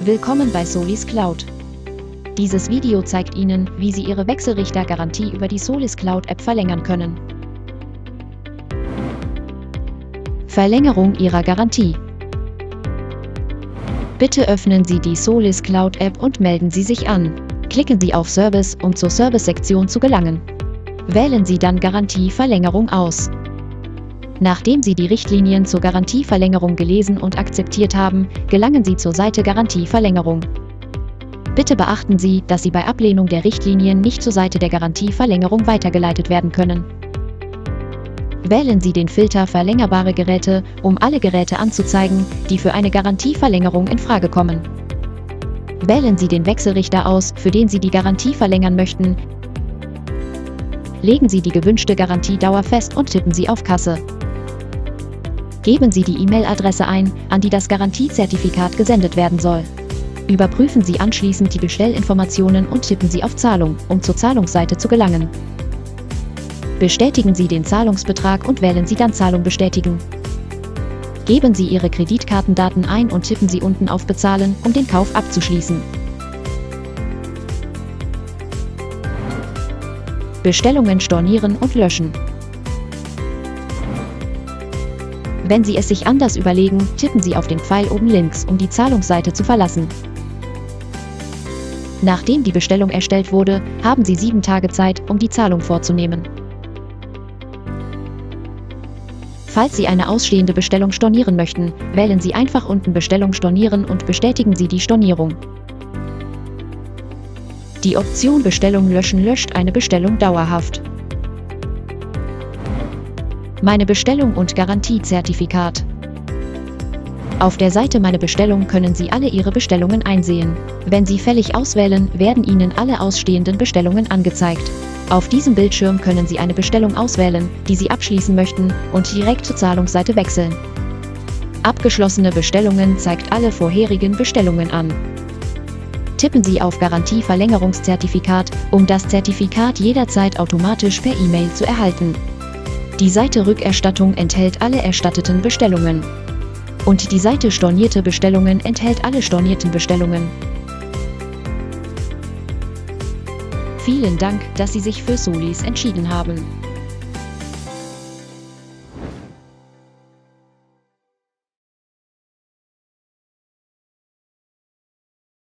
Willkommen bei Solis Cloud. Dieses Video zeigt Ihnen, wie Sie Ihre Wechselrichter-Garantie über die Solis Cloud App verlängern können. Verlängerung Ihrer Garantie. Bitte öffnen Sie die Solis Cloud App und melden Sie sich an. Klicken Sie auf Service, um zur Service-Sektion zu gelangen. Wählen Sie dann Garantieverlängerung aus. Nachdem Sie die Richtlinien zur Garantieverlängerung gelesen und akzeptiert haben, gelangen Sie zur Seite Garantieverlängerung. Bitte beachten Sie, dass Sie bei Ablehnung der Richtlinien nicht zur Seite der Garantieverlängerung weitergeleitet werden können. Wählen Sie den Filter Verlängerbare Geräte, um alle Geräte anzuzeigen, die für eine Garantieverlängerung in Frage kommen. Wählen Sie den Wechselrichter aus, für den Sie die Garantie verlängern möchten. Legen Sie die gewünschte Garantiedauer fest und tippen Sie auf Kasse. Geben Sie die E-Mail-Adresse ein, an die das Garantiezertifikat gesendet werden soll. Überprüfen Sie anschließend die Bestellinformationen und tippen Sie auf Zahlung, um zur Zahlungsseite zu gelangen. Bestätigen Sie den Zahlungsbetrag und wählen Sie dann Zahlung bestätigen. Geben Sie Ihre Kreditkartendaten ein und tippen Sie unten auf Bezahlen, um den Kauf abzuschließen. Bestellungen stornieren und löschen. Wenn Sie es sich anders überlegen, tippen Sie auf den Pfeil oben links, um die Zahlungsseite zu verlassen. Nachdem die Bestellung erstellt wurde, haben Sie sieben Tage Zeit, um die Zahlung vorzunehmen. Falls Sie eine ausstehende Bestellung stornieren möchten, wählen Sie einfach unten Bestellung stornieren und bestätigen Sie die Stornierung. Die Option Bestellung löschen löscht eine Bestellung dauerhaft meine Bestellung und Garantiezertifikat. Auf der Seite Meine Bestellung können Sie alle Ihre Bestellungen einsehen. Wenn Sie fällig auswählen, werden Ihnen alle ausstehenden Bestellungen angezeigt. Auf diesem Bildschirm können Sie eine Bestellung auswählen, die Sie abschließen möchten, und direkt zur Zahlungsseite wechseln. Abgeschlossene Bestellungen zeigt alle vorherigen Bestellungen an. Tippen Sie auf Garantieverlängerungszertifikat, um das Zertifikat jederzeit automatisch per E-Mail zu erhalten. Die Seite Rückerstattung enthält alle erstatteten Bestellungen. Und die Seite Stornierte Bestellungen enthält alle stornierten Bestellungen. Vielen Dank, dass Sie sich für Solis entschieden haben.